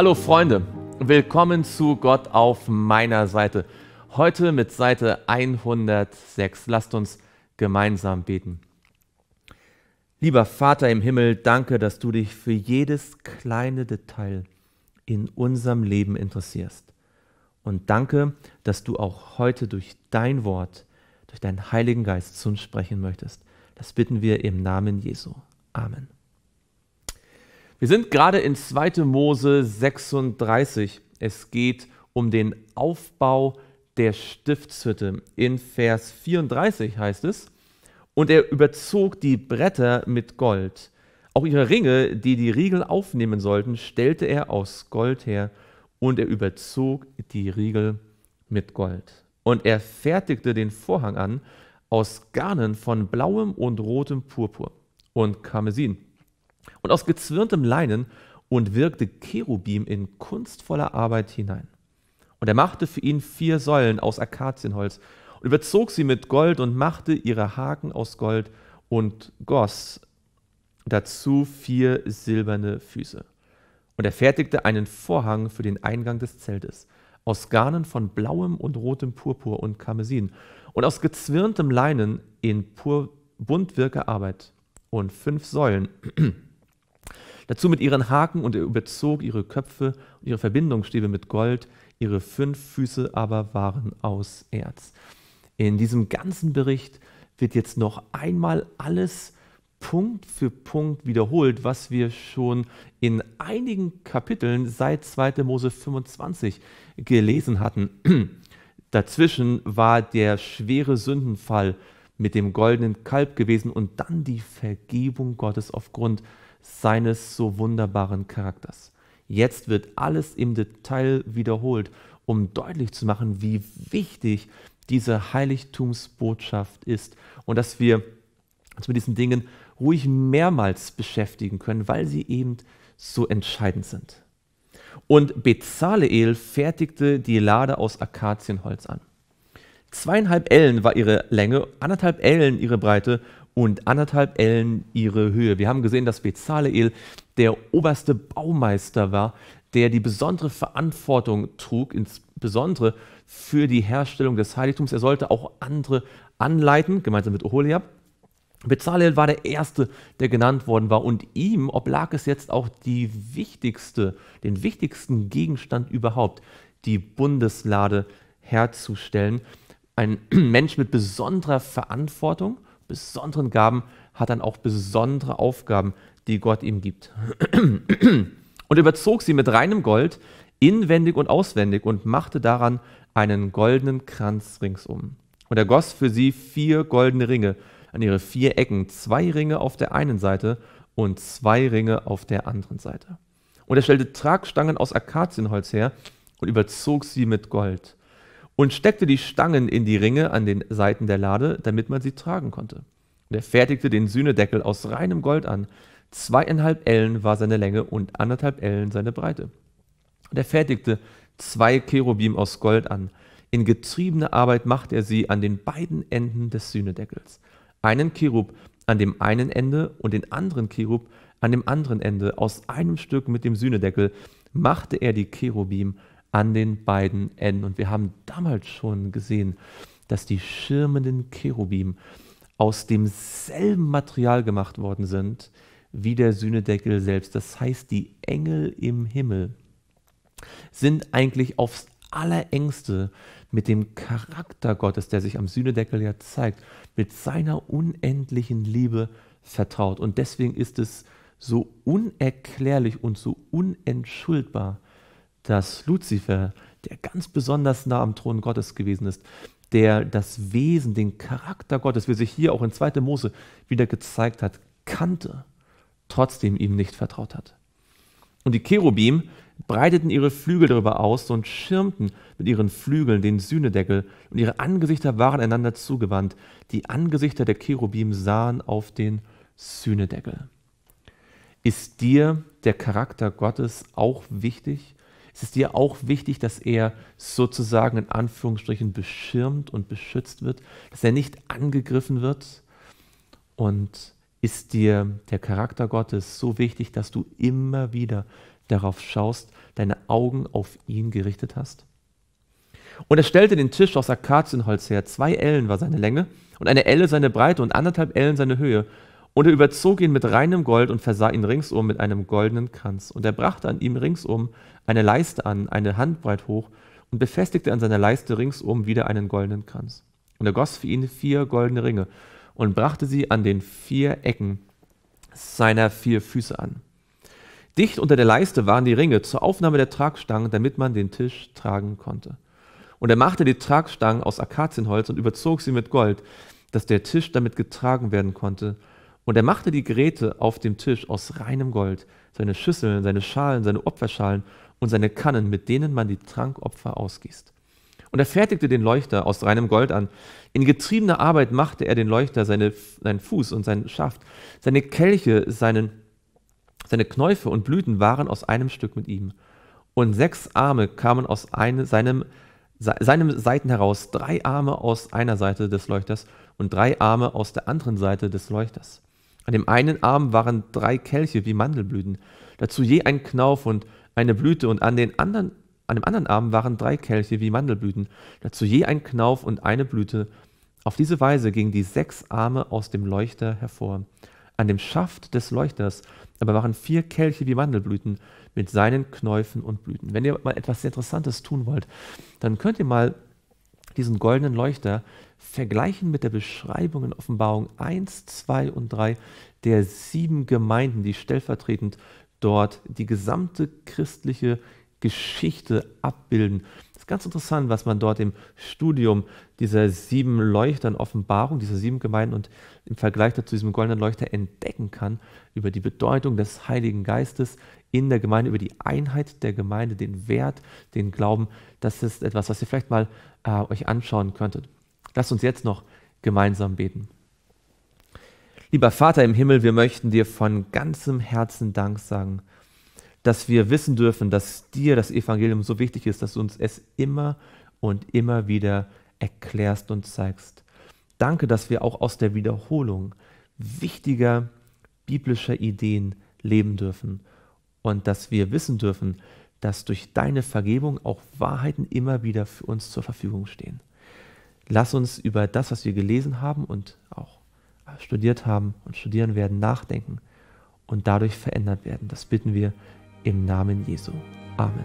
Hallo Freunde, willkommen zu Gott auf meiner Seite. Heute mit Seite 106. Lasst uns gemeinsam beten. Lieber Vater im Himmel, danke, dass du dich für jedes kleine Detail in unserem Leben interessierst. Und danke, dass du auch heute durch dein Wort, durch deinen Heiligen Geist zu uns sprechen möchtest. Das bitten wir im Namen Jesu. Amen. Wir sind gerade in 2. Mose 36. Es geht um den Aufbau der Stiftshütte. In Vers 34 heißt es, und er überzog die Bretter mit Gold. Auch ihre Ringe, die die Riegel aufnehmen sollten, stellte er aus Gold her, und er überzog die Riegel mit Gold. Und er fertigte den Vorhang an aus Garnen von blauem und rotem Purpur und Karmesin und aus gezwirntem Leinen und wirkte Cherubim in kunstvoller Arbeit hinein. Und er machte für ihn vier Säulen aus Akazienholz und überzog sie mit Gold und machte ihre Haken aus Gold und goss dazu vier silberne Füße. Und er fertigte einen Vorhang für den Eingang des Zeltes aus Garnen von blauem und rotem Purpur und Karmesin und aus gezwirntem Leinen in pur buntwirker Arbeit und fünf Säulen Dazu mit ihren Haken und er überzog ihre Köpfe und ihre Verbindungsstäbe mit Gold, ihre fünf Füße aber waren aus Erz. In diesem ganzen Bericht wird jetzt noch einmal alles Punkt für Punkt wiederholt, was wir schon in einigen Kapiteln seit 2. Mose 25 gelesen hatten. Dazwischen war der schwere Sündenfall mit dem goldenen Kalb gewesen und dann die Vergebung Gottes aufgrund seines so wunderbaren Charakters. Jetzt wird alles im Detail wiederholt, um deutlich zu machen, wie wichtig diese Heiligtumsbotschaft ist und dass wir uns mit diesen Dingen ruhig mehrmals beschäftigen können, weil sie eben so entscheidend sind. Und Bezaleel fertigte die Lade aus Akazienholz an. Zweieinhalb Ellen war ihre Länge, anderthalb Ellen ihre Breite und anderthalb Ellen ihre Höhe. Wir haben gesehen, dass Bezaleel der oberste Baumeister war, der die besondere Verantwortung trug, insbesondere für die Herstellung des Heiligtums. Er sollte auch andere anleiten, gemeinsam mit Oholiab. Bezalel war der Erste, der genannt worden war und ihm oblag es jetzt auch die wichtigste, den wichtigsten Gegenstand überhaupt, die Bundeslade herzustellen. Ein Mensch mit besonderer Verantwortung besonderen Gaben hat dann auch besondere Aufgaben, die Gott ihm gibt. Und überzog sie mit reinem Gold, inwendig und auswendig, und machte daran einen goldenen Kranz ringsum. Und er goss für sie vier goldene Ringe an ihre vier Ecken, zwei Ringe auf der einen Seite und zwei Ringe auf der anderen Seite. Und er stellte Tragstangen aus Akazienholz her und überzog sie mit Gold und steckte die Stangen in die Ringe an den Seiten der Lade, damit man sie tragen konnte. Und er fertigte den Sühnedeckel aus reinem Gold an. Zweieinhalb Ellen war seine Länge und anderthalb Ellen seine Breite. Und er fertigte zwei Cherubim aus Gold an. In getriebener Arbeit machte er sie an den beiden Enden des Sühnedeckels. Einen Cherub an dem einen Ende und den anderen Cherub an dem anderen Ende. Aus einem Stück mit dem Sühnedeckel machte er die Cherubim an den beiden Enden. Und wir haben damals schon gesehen, dass die schirmenden Cherubim aus demselben Material gemacht worden sind wie der Sühnedeckel selbst. Das heißt, die Engel im Himmel sind eigentlich aufs allerengste mit dem Charakter Gottes, der sich am Sühnedeckel ja zeigt, mit seiner unendlichen Liebe vertraut. Und deswegen ist es so unerklärlich und so unentschuldbar, dass Luzifer, der ganz besonders nah am Thron Gottes gewesen ist, der das Wesen, den Charakter Gottes, wie sich hier auch in 2. Mose wieder gezeigt hat, kannte, trotzdem ihm nicht vertraut hat. Und die Cherubim breiteten ihre Flügel darüber aus und schirmten mit ihren Flügeln den Sühnedeckel und ihre Angesichter waren einander zugewandt. Die Angesichter der Cherubim sahen auf den Sühnedeckel. Ist dir der Charakter Gottes auch wichtig? Ist es dir auch wichtig, dass er sozusagen in Anführungsstrichen beschirmt und beschützt wird, dass er nicht angegriffen wird? Und ist dir der Charakter Gottes so wichtig, dass du immer wieder darauf schaust, deine Augen auf ihn gerichtet hast? Und er stellte den Tisch aus Akazienholz her. Zwei Ellen war seine Länge und eine Elle seine Breite und anderthalb Ellen seine Höhe. Und er überzog ihn mit reinem Gold und versah ihn ringsum mit einem goldenen Kranz. Und er brachte an ihm ringsum eine Leiste an, eine Handbreit hoch, und befestigte an seiner Leiste ringsum wieder einen goldenen Kranz. Und er goss für ihn vier goldene Ringe und brachte sie an den vier Ecken seiner vier Füße an. Dicht unter der Leiste waren die Ringe zur Aufnahme der Tragstangen, damit man den Tisch tragen konnte. Und er machte die Tragstangen aus Akazienholz und überzog sie mit Gold, dass der Tisch damit getragen werden konnte. Und er machte die Geräte auf dem Tisch aus reinem Gold, seine Schüsseln, seine Schalen, seine Opferschalen und seine Kannen, mit denen man die Trankopfer ausgießt. Und er fertigte den Leuchter aus reinem Gold an. In getriebener Arbeit machte er den Leuchter, seine, seinen Fuß und seinen Schaft. Seine Kelche, seinen, seine Knäufe und Blüten waren aus einem Stück mit ihm. Und sechs Arme kamen aus eine, seinem, seinem Seiten heraus, drei Arme aus einer Seite des Leuchters und drei Arme aus der anderen Seite des Leuchters. An dem einen Arm waren drei Kelche wie Mandelblüten, dazu je ein Knauf und eine Blüte und an, den anderen, an dem anderen Arm waren drei Kelche wie Mandelblüten, dazu je ein Knauf und eine Blüte. Auf diese Weise gingen die sechs Arme aus dem Leuchter hervor. An dem Schaft des Leuchters aber waren vier Kelche wie Mandelblüten mit seinen Knäufen und Blüten. Wenn ihr mal etwas Interessantes tun wollt, dann könnt ihr mal diesen goldenen Leuchter vergleichen mit der Beschreibung in Offenbarung 1, 2 und 3 der sieben Gemeinden, die stellvertretend dort die gesamte christliche Geschichte abbilden. Das ist ganz interessant, was man dort im Studium dieser sieben Leuchtern Offenbarung, dieser sieben Gemeinden und im Vergleich dazu diesem goldenen Leuchter entdecken kann über die Bedeutung des Heiligen Geistes in der Gemeinde, über die Einheit der Gemeinde, den Wert, den Glauben. Das ist etwas, was ihr vielleicht mal äh, euch anschauen könntet. Lasst uns jetzt noch gemeinsam beten. Lieber Vater im Himmel, wir möchten dir von ganzem Herzen Dank sagen, dass wir wissen dürfen, dass dir das Evangelium so wichtig ist, dass du uns es immer und immer wieder erklärst und zeigst. Danke, dass wir auch aus der Wiederholung wichtiger biblischer Ideen leben dürfen und dass wir wissen dürfen, dass durch deine Vergebung auch Wahrheiten immer wieder für uns zur Verfügung stehen. Lass uns über das, was wir gelesen haben und auch studiert haben und studieren werden, nachdenken und dadurch verändert werden. Das bitten wir im Namen Jesu. Amen.